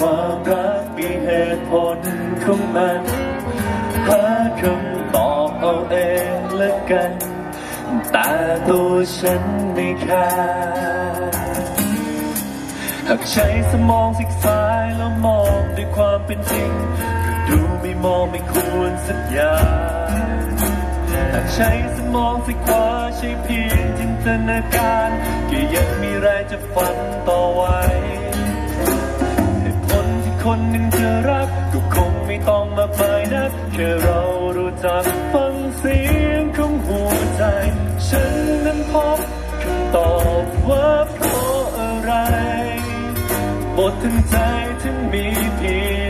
ความรักมีเหตุผลของมันหาคำตอบเอาเองละกัน แต่ตัวฉันไม่ค่าหากใช้สมองสิกซ้ายแล้วมองด้วยความเป็นจริงก็ดูไม่มองไม่ควรสักอย่างหากใช้สมองสิขวาใช้เพียงจินตนาการก็ยังมีแรงจะฝันต่อไว้เหตุผลที่ คนหนึ่งจะรักก็คงไม่ต้องมากมายนักแค่เรารู้จักฟังเสียงของหัวใจ ฉันนั้นพบคำตอบว่าเพราะอะไรหมดทั้งใจที่มีเพียง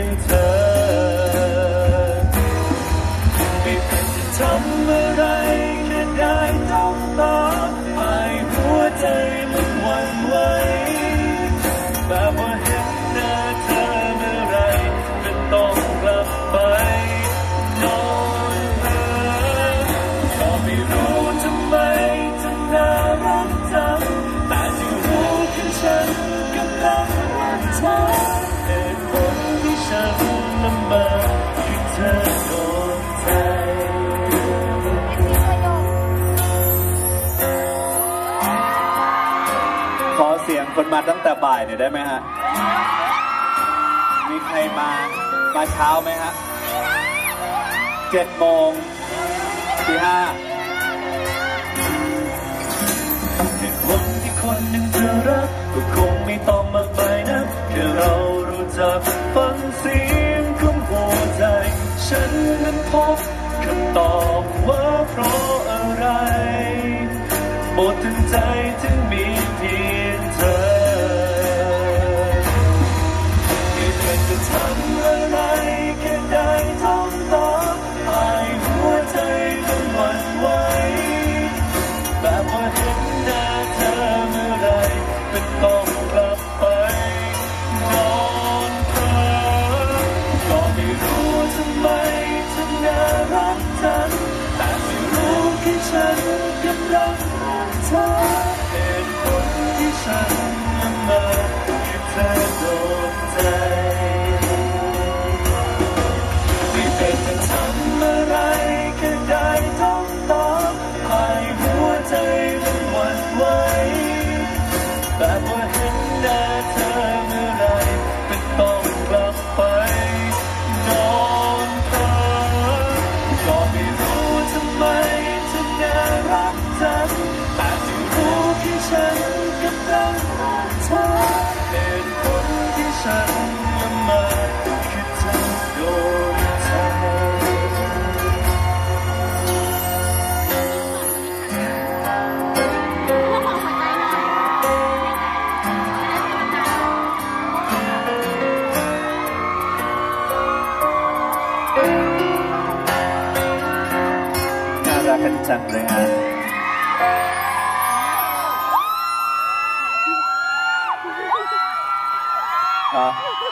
สียงคนมาตั้งแต่บ่ายหน่อยได้ไหมฮะ มีใครมามาเช้าไหมฮะเจ็ดโมงที่ห้าเหตุผลที่คนหนึ่งจะรักก็คงไม่ต้องมากมายนะแค่เรารู้จักฟังเสียงของหัวใจ ฉันนั้นพบคำตอบว่าเพราะอะไรหมดทั้งใจถึง จะทำอะไรแค่ได้ท่องต่อให้หัวใจมันหวั่นไหวแบบว่าเห็นหน้าเธอเมื่อไรเป็นต้องกลับไปนอนเพ้อก็ไม่รู้ทำไมถึงน่ารักจังแต่ไม่รู้แค่ฉันกำลังรักเธอ แบบว่าเห็นหน้าเธอเมื่อไรเป็นต้องกลับไปนอนเธอก็ไม่รู้ทำไมถึงน่ารักจังแต่ที่รู้แค่ฉันกำลังรักเธอเหตุผลที่ฉัน น่ารั